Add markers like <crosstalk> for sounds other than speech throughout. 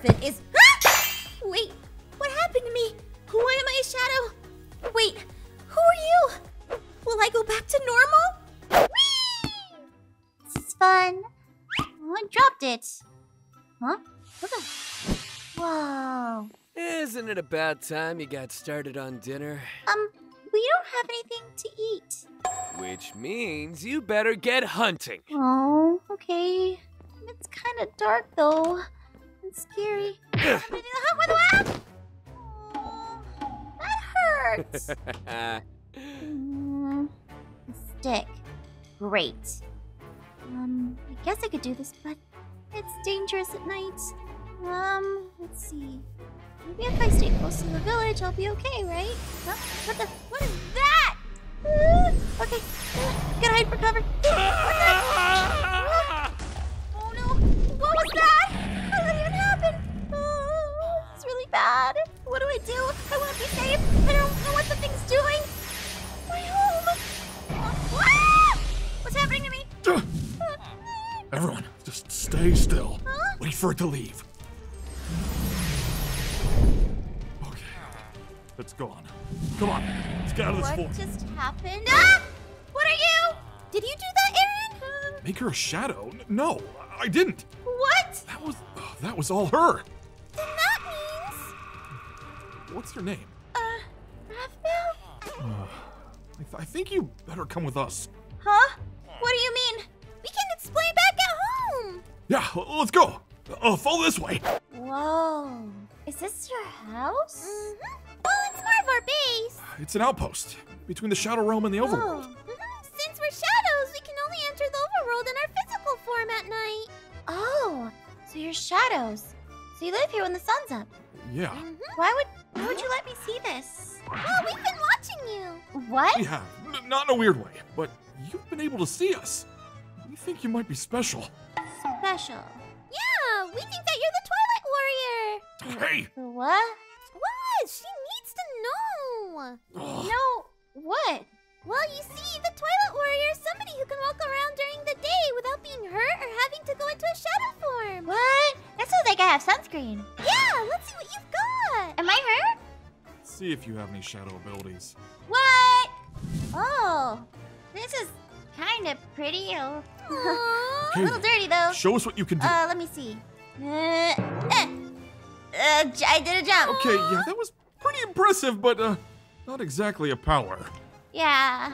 Smurfette is. Ah! <gasps> Wait, what happened to me? Why am I a shadow? Wait, who are you? Will I go back to normal? Whee! This is fun. Oh, I dropped it. Huh? What the? Whoa. Isn't it about time you got started on dinner? Um, we don't have anything to eat. Which means you better get hunting. Oh, okay. It's kind of dark though. Scary. What? Oh, that hurts. Mm, a stick. Great. Um, I guess I could do this, but it's dangerous at night. Um, let's see. Maybe if I stay close to the village, I'll be okay, right? Huh? What the? What is that? <laughs> Okay, uh, gotta hide for cover. Stay still. Huh? Wait for it to leave. Okay, it's gone. Come on, let's get out of this What form. just happened? Ah! What are you? Did you do that, Aaron? Make her a shadow? No, I didn't. What? That was oh, that was all her. Then that means. What's her name? Uh, Raphael? I, th- I think you better come with us. Let's go. Uh, follow this way. Whoa. Is this your house? Mm-hmm. Well, it's more of our base. It's an outpost between the Shadow Realm and the Overworld. Mhm. Since we're shadows, we can only enter the overworld in our physical form at night. Oh, so you're shadows. So you live here when the sun's up. Yeah, Why would why would you let me see this? Oh, we've been watching you. What? we have. N- not in a weird way, but you've been able to see us. We think you might be special. Special. Yeah, we think that you're the Twilight Warrior. Hey! What? What? She needs to know. Ugh. No. What? Well, you see, the Twilight Warrior is somebody who can walk around during the day without being hurt or having to go into a shadow form. What? That sounds like I have sunscreen. Yeah, let's see what you've got. Am I hurt? See if you have any shadow abilities. What? Oh, this is kind of pretty. Oh. Aww. <laughs> a little dirty though. show us what you can do. Uh, let me see. Uh, eh. Uh, j- I did a jump. okay, yeah, that was pretty impressive, but uh, not exactly a power. Yeah.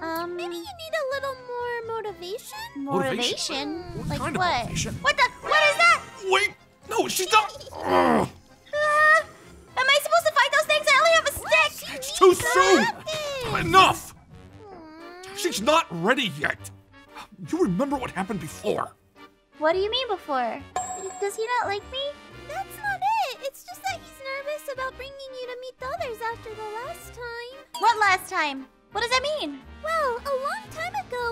Um, Maybe you need a little more motivation? motivation. What Like kind of what? motivation? What the? What is that? Wait, no, she's not. Uh, am I supposed to fight those things? I only have a stick. it's too soon. Enough. She's not ready yet. You remember what happened before? What do you mean before? Does he not like me? That's not it. It's just that he's nervous about bringing you to meet the others after the last time. What last time? What does that mean? Well, a long time ago,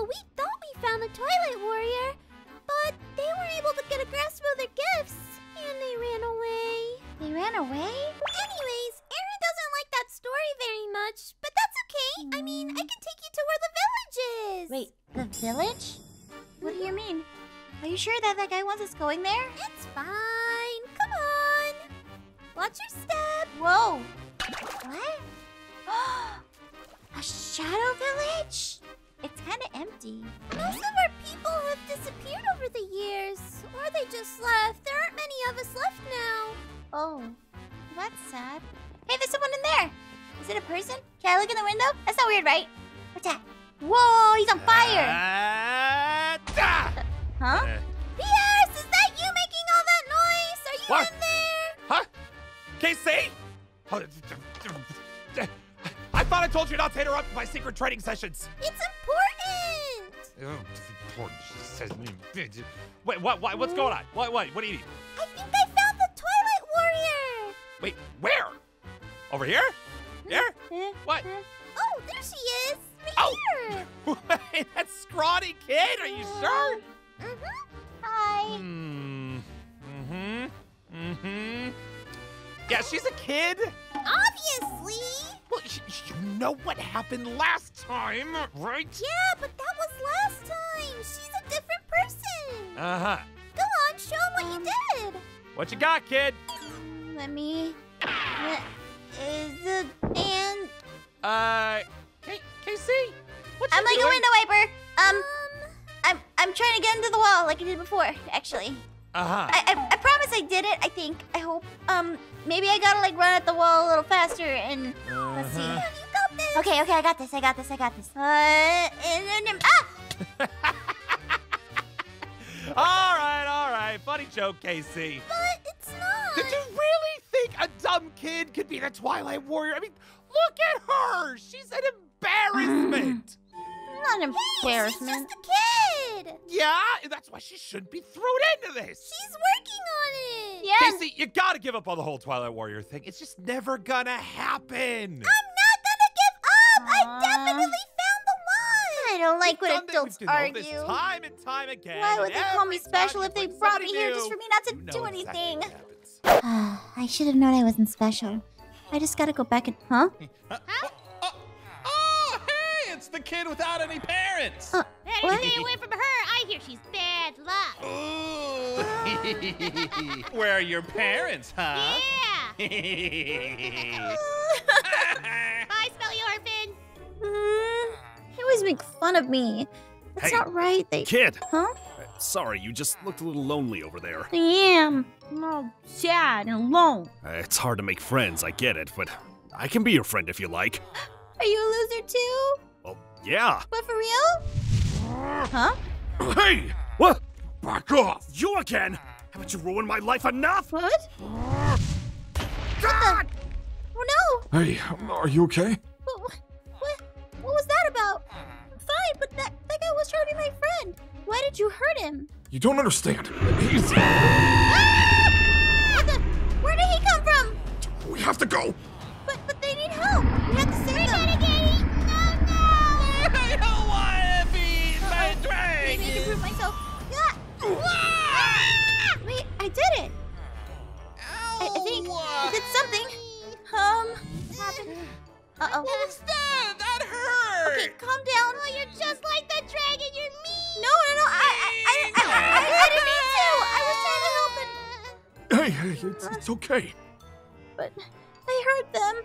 village? What do you mean? Are you sure that that guy wants us going there? It's fine. Come on. Watch your step. Whoa! What? <gasps> A shadow village? It's kind of empty. Most of our people have disappeared over the years, or they just left. There aren't many of us left now. Oh, that's sad. Hey, there's someone in there. Is it a person? Can I look in the window? That's not weird, right? What's that? Whoa, he's on fire! Ah, da! Huh? Uh, Pierce, is that you making all that noise? Are you What? in there? huh? KC? Oh, I thought I told you not to interrupt my secret training sessions. It's important. Oh, important! Wait, what? What? What's going on? What? What? What do you need? I think I found the Twilight Warrior. Wait, where? Over here? Here? <laughs> What? Oh, there she is. Right Oh. here. <laughs> Wait, that scrawny kid? Are you sure? Mm-hmm. Hi. Hmm. Mm-hmm. Mm-hmm. Yeah, she's a kid. Obviously. Well, you know what happened last time, right? Yeah, but that was last time. She's a different person. Uh huh. Go on, show 'em what you did. What you got, kid? Let me. Is the and Uh, I'm like a window wiper. Um, I'm I'm trying to get into the wall like I did before. Actually, Uh-huh. I, I I promise I did it. I think. I hope. Um, maybe I gotta like run at the wall a little faster and let's see. Uh-huh. You got this. Okay, okay, I got this. I got this. I got this. Uh, and then ah. <laughs> all right, all right. Funny joke, KC. But it's not. Did you really think a dumb kid could be the Twilight Warrior? I mean, look at her. She's an embarrassment. <clears throat> Not an Hey, she's embarrassment. just a kid. yeah, that's why she shouldn't be thrown into this. She's working on it. Yeah. KC, you gotta give up on the whole Twilight Warrior thing. It's just never gonna happen. I'm not gonna give up. I definitely found the one. I don't like We've when this- adults we've this argue. time and time again. Why would they call me special if they brought me somebody here just for me not to you know do exactly anything? what. <sighs> I should have known I wasn't special. I just gotta go back and. Huh? <laughs> Uh, it's the kid without any parents. Uh, Better What? stay away from her. I hear she's bad luck. Ooh. <laughs> Where are your parents, huh? Yeah. Bye, smelly orphan. Mm, they always make fun of me. That's Hey, not right. They. Kid, Huh? sorry, you just looked a little lonely over there. I am. I'm all sad and alone. Uh, It's hard to make friends, I get it, but I can be your friend if you like. Are you a loser too? Well, yeah. But for real? Huh? <coughs> Hey! What? Back off! You again? Haven't you ruined my life enough? What? Oh no! Hey, are you okay? What, what, what, what was that about? Fine, but that, that guy was trying to be my friend. Why did you hurt him? You don't understand. He's. What the? Where did he come from? We have to go! Happened? Uh oh. What was that? That hurt. Okay, calm down. Oh, you're just like the dragon. You're mean. No, no, no. I, I, I, I, I, I didn't mean to. I was trying to help and, Hey, hey, it's, it's okay. but I hurt them,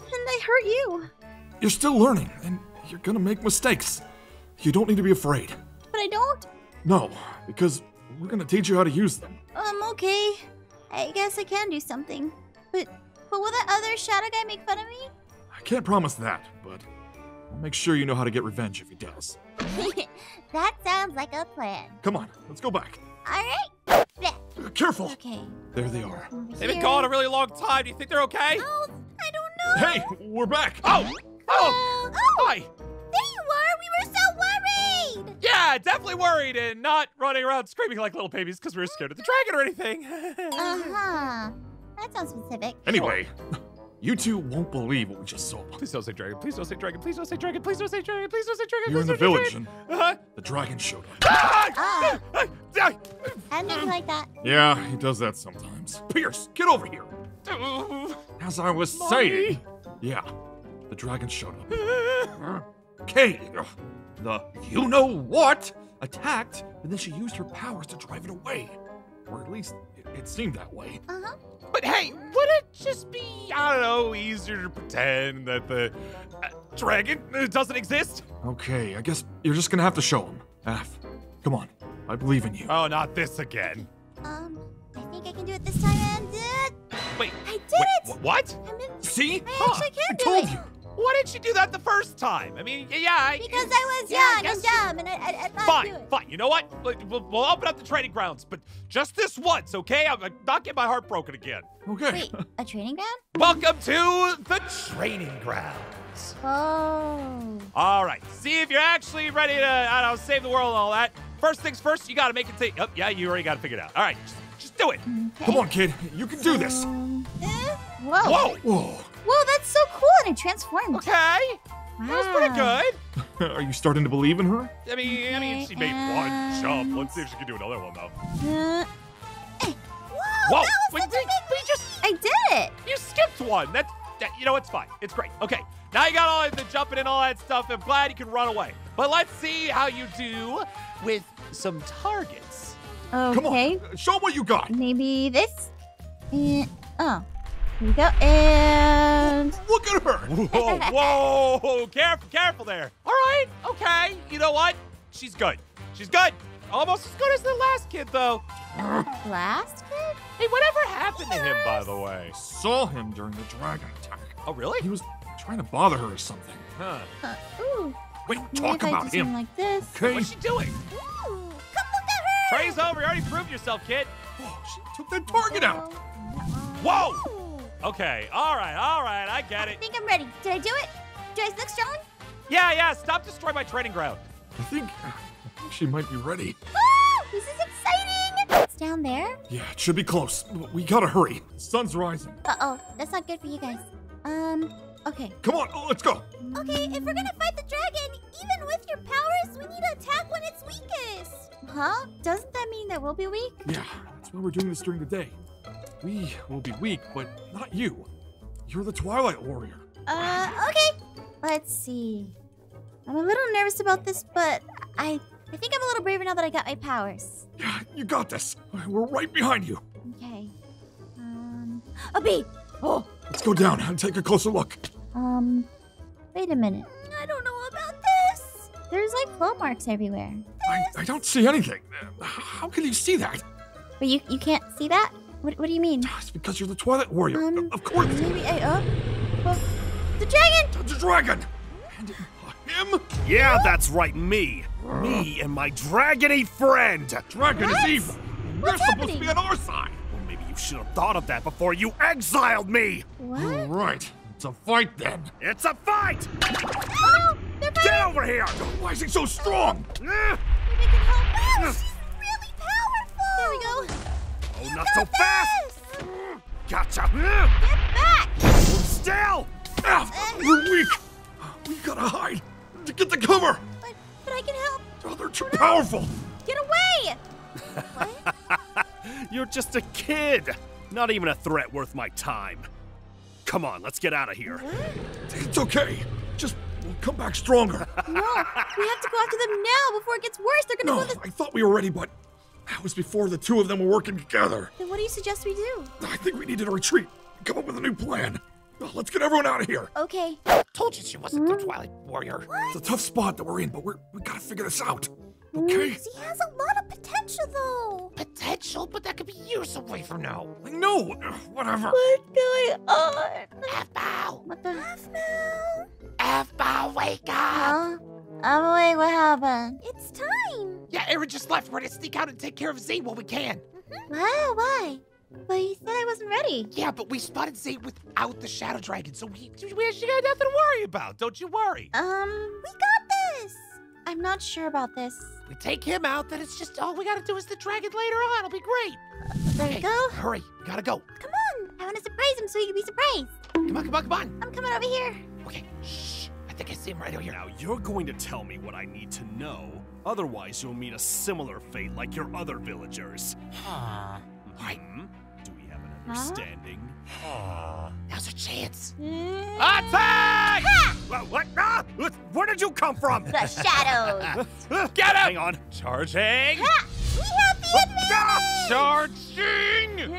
and they hurt you. You're still learning, and you're gonna make mistakes. You don't need to be afraid. But I don't. No, because we're gonna teach you how to use them. Um, okay. I guess I can do something. But, but will that other shadow guy make fun of me? I can't promise that, but I'll make sure you know how to get revenge if he does. <laughs> that sounds like a plan. Come on, let's go back. All right. Uh, Careful! Okay. There they are. over They've been gone a really long time. Do you think they're okay? Oh, I don't know. Hey, we're back! Oh! Oh! Oh, Hi! there you were. We were so worried. Yeah, definitely worried and not running around screaming like little babies because we were scared of the dragon or anything. <laughs> Uh huh. That sounds specific. Anyway, <laughs> you two won't believe what we just saw. Please don't say dragon. Please don't say dragon. Please don't say dragon. Please don't say dragon. Please don't say dragon. You're in Please the don't say village, dragon. and Uh-huh. the dragon showed up. Ah! Ah. Ah! Ah! I didn't like that. Yeah, he does that sometimes. Pierce, get over here! As I was Mommy. saying, yeah, the dragon showed up. Okay, the you know what attacked, and then she used her powers to drive it away. Or at least it, it seemed that way. Uh huh. But hey, would it just be, I don't know, easier to pretend that the uh, dragon uh, doesn't exist? Okay, I guess you're just gonna have to show him. F, come on, I believe in you. Oh, not this again. Um, I think I can do it this time, and uh, Wait, I did wait, it. what? I'm in- See? I actually can I do told it. you. Why didn't you do that the first time? I mean, yeah. I- Because I was yeah, I young guess and dumb, and I, I, I thought Fine, do it. fine. You know what? We'll, we'll- we'll open up the training grounds, but just this once, okay? I'm, I'm not getting my heart broken again. Okay. Wait, a training ground? Welcome to the training grounds. Oh. All right, see if you're actually ready to, I don't know, save the world and all that. First things first, you gotta make it take. Oh, yeah, you already got to figure it out. All right, just, just do it. Come on, kid, you can do this. Um, Eh? whoa. Whoa. Whoa. Whoa, that's so cool, and it transformed. Okay, that was pretty ah. good. <laughs> Are you starting to believe in her? I mean, I mean, she made one uh, jump. Let's see if she can do another one though. Uh, eh, Whoa, Whoa! that was Wait, such a big we just I did it. you skipped one. That, that you know, it's fine. It's great. Okay, now you got all the jumping and all that stuff. I'm glad you can run away. But let's see how you do with some targets. Come Okay. on, show 'em what you got. Maybe this. And oh, here we go. And Look at her! Whoa, whoa, careful, careful there. All right, okay. You know what? She's good. She's good. Almost as good as the last kid, though. last kid. Hey, whatever happened to him, by the way? Saw him during the dragon attack. Oh, really? He was trying to bother her or something. Huh. Uh, ooh. Wait, Maybe talk if I do about him. like this. Okay? What's she doing? Ooh, come look at her! Trey's over. You already proved yourself, kid. Oh, she took that target out. Whoa! Ooh. Okay, all right, all right. I get I it. I think I'm ready. Did I do it? Do I look strong? Yeah, yeah. Stop destroying my training ground. I think, I think she might be ready. Oh, this is exciting! It's down there. Yeah, it should be close. We gotta hurry. Sun's rising. Uh oh, that's not good for you guys. Um, okay. Come on, oh, let's go. Okay, if we're gonna fight the dragon, even with your powers, we need to attack when it's weakest. Huh? Doesn't that mean that we'll be weak? Yeah, that's why we're doing this during the day. We will be weak, but not you. You're the Twilight Warrior. Uh, okay. Let's see. I'm a little nervous about this, but I I think I'm a little braver now that I got my powers. Yeah, you got this. We're right behind you. Okay. Um, A bee! oh, Let's go down and take a closer look. um, wait a minute. I don't know about this. There's like claw marks everywhere. I, I don't see anything. How can you see that? But you you can't see that? What what do you mean? It's because you're the Twilight Warrior. Um, of course. Maybe I uh, well, the dragon. The dragon! And uh, him? Yeah, that's right, me. Me and my dragony friend. Dragon is evil. We're What's supposed to be on our side. Well, maybe you should have thought of that before you exiled me. What? All right. It's a fight then. It's a fight. Oh, they're Get over here. Why is he so strong? Eh, Maybe I can help. Get back. Hold still. Ah, we're weak. We gotta hide to get the cover. But, but I can help. Oh, they're too powerful. Get away. <laughs> You're just a kid. Not even a threat worth my time. Come on, let's get out of here. It's okay. Just we'll come back stronger. No, we have to go after them now before it gets worse. They're gonna No, go. I thought we were ready, but that was before the two of them were working together. Then what do you suggest we do? I think we needed to retreat. Come up with a new plan. Oh, Let's get everyone out of here. Okay. Told you she wasn't the Twilight Warrior. What? It's a tough spot that we're in, but we're we gotta figure this out. Mm, okay? She has a lot of potential, though. Potential, but that could be years away from now. I know. Whatever. What's going on? F-Bow! What the? F-Bow, wake up! Huh? I'm awake. What happened? It's time. Yeah, Aaron just left. We're gonna sneak out and take care of Z while we can. Why? Why? But he said I wasn't ready. Yeah, but we spotted Z without the Shadow Dragon, so we, we actually got nothing to worry about. Don't you worry. Um, We got this. I'm not sure about this. We take him out, then it's just all we gotta do is the dragon later on. It'll be great. There Okay, you go. Hurry, we gotta go. Come on. I want to surprise him so he can be surprised. Come on, come on, come on. I'm coming over here. Okay, shh. I think I see him right over here. Now you're going to tell me what I need to know. Otherwise, you'll meet a similar fate like your other villagers. All right, Hmm? Do we have an understanding? Huh? now's our chance. Mm. Attack! What? what? Ah! Where did you come from? The shadows. <laughs> Get him! Hang on. Charging! ha! We have the advantage. Ah! Charging!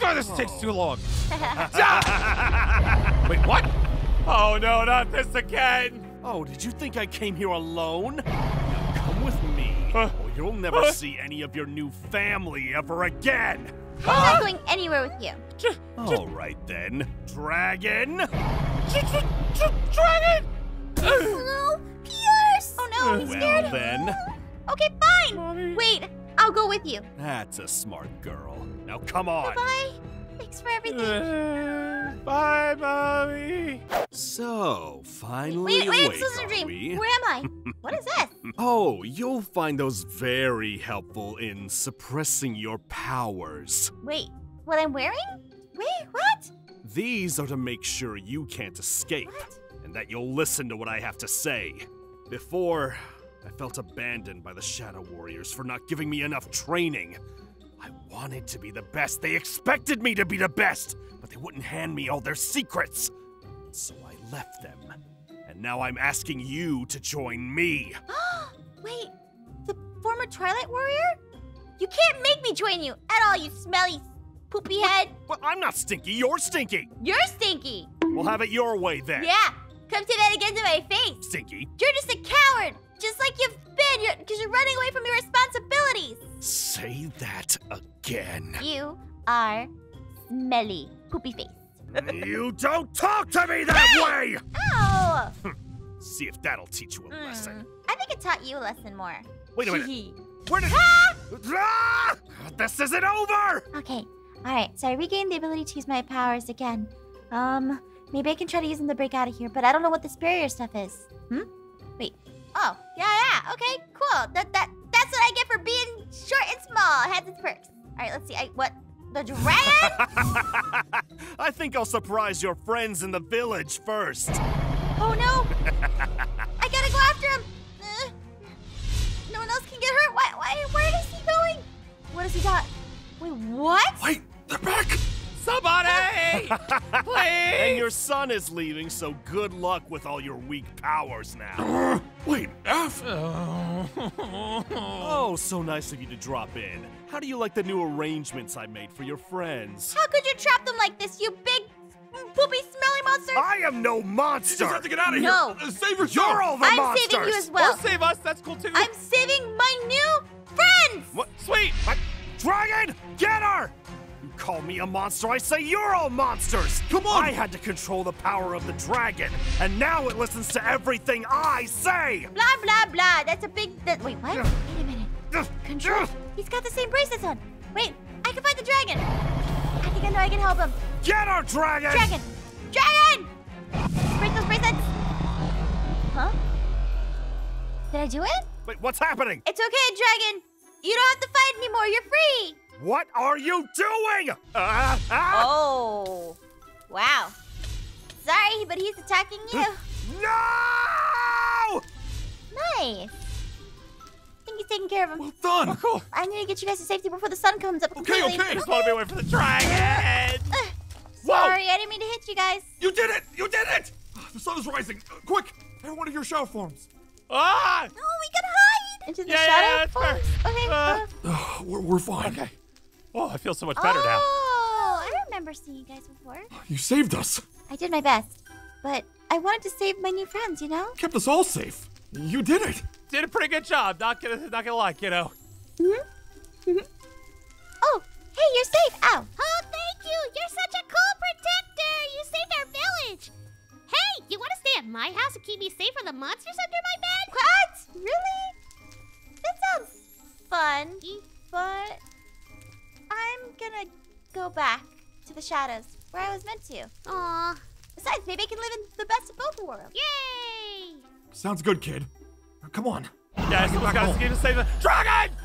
God, this takes too long. <laughs> <laughs> Wait, what? Oh no, not this again! Oh, did you think I came here alone? Now come with me, Uh, or you'll never uh. see any of your new family ever again. I'm not going anywhere with you. J- All right then, dragon. j- dragon! Hello, Pierce. Oh no, I'm Well scared. then, Okay, fine. Wait, I'll go with you. that's a smart girl. Now come on. Bye. Thanks for everything. Uh, Bye, mommy. So, finally Wait, wait, awake, it's a dream. we? Where am I? What is this? <laughs> Oh, you'll find those very helpful in suppressing your powers. Wait, what I'm wearing? Wait, what? These are to make sure you can't escape, and that you'll listen to what I have to say. Before, I felt abandoned by the Shadow Warriors for not giving me enough training. I wanted to be the best. They expected me to be the best, but they wouldn't hand me all their secrets. So I left them. And now I'm asking you to join me. <gasps> Wait, the former Twilight Warrior? You can't make me join you at all, you smelly poopy head. Well, I'm not stinky, you're stinky. You're stinky. We'll have it your way then. Yeah, come say that again to my face. Stinky. You're just a coward, just like you've been, because you're, you're running away from your responsibilities. Say that again. You are smelly, poopy face. <laughs> you don't talk to me that way! Ow! <laughs> See if that'll teach you a lesson. Hmm, I think it taught you a lesson more. Wait a minute. Where did. Ah! This isn't over! Okay, alright, so I regained the ability to use my powers again. Um, maybe I can try to use them to break out of here, but I don't know what this barrier stuff is. Hmm? Wait. Oh, yeah, yeah. Okay, cool. That that that's what I get for being short and small. It has its perks. All right, let's see. I what? The dragon? <laughs> I think I'll surprise your friends in the village first. oh no! I gotta go after him. Uh, no one else can get hurt. Why? Why? Where is he going? What has he got? Wait, what? Wait, they're back! Somebody! <laughs> Please! And your son is leaving, so good luck with all your weak powers now. <laughs> Uh, wait, F? <laughs> Oh, so nice of you to drop in. How do you like the new arrangements I made for your friends? How could you trap them like this, you big poopy smelly monster? I am no monster! You just have to get out of No. here! No! Save yourself! You're all the I'm monsters! saving you as Or well. save us, that's cool too. I'm saving my new friends. What? Sweet! I- Dragon, get her! You call me a monster, I say you're all monsters! Come on! I had to control the power of the dragon, and now it listens to everything I say! Blah blah blah. That's a big. That, wait, what? Wait a minute. Control. He's got the same bracelets on. Wait, I can fight the dragon. I think I know I can help him. Get our dragon! Dragon! Dragon! Break those bracelets! Huh? Did I do it? Wait, what's happening? It's okay, dragon! You don't have to fight anymore, you're free! What are you doing? Ah, ah. Oh. Wow. Sorry, but he's attacking you. <laughs> No! nice. I think he's taking care of him. Well done! Cool. I need to get you guys to safety before the sun comes up Okay, completely. okay. Just want to be away from the dragon! Whoa! Sorry, I didn't mean to hit you guys. You did it! You did it! The sun is rising! Uh, quick! Everyone to your shower forms! Ah! No, we can hide! Into the Yeah, shadow? yeah, that's fair. Oh, Okay. Uh, uh, Uh, <sighs> we're, we're fine. Okay. Oh, I feel so much better now. Oh, I remember seeing you guys before. You saved us! I did my best, but I wanted to save my new friends, you know? Kept us all safe! You did it! Did a pretty good job. Not gonna, not gonna lie, kiddo. Mm-hmm. Mm-hmm. Oh, hey, you're safe. Ow. Oh, thank you! You're such a cool protector! You saved our village! Hey, you want to stay at my house and keep me safe from the monsters under my bed? What? Really? That sounds fun, but I'm gonna go back to the shadows where I was meant to. Aw, Besides, maybe I can live in the best of both worlds. yay! Sounds good, kid. Come on. Yeah, someone's got to save the dragon!